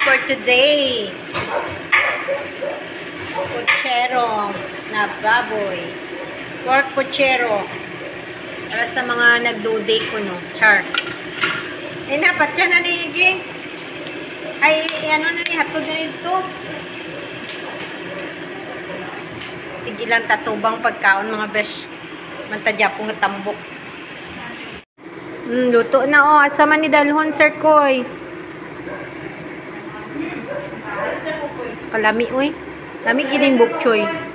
today. Puchero na baboy. Pork puchero. Para sa mga nagdo-day ko, no? Char. Eh, napat yan ni Iggy. Ay, ano na ni, hatod na nito. Sige lang, tatubang pagkaon, mga besh. Mantadya po nga tambok. Hmm, luto na, oh. Asa man ni Dalhon, Sir Koy? Kalami, uy. Lami gining bukchoy.